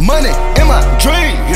Money in my dream.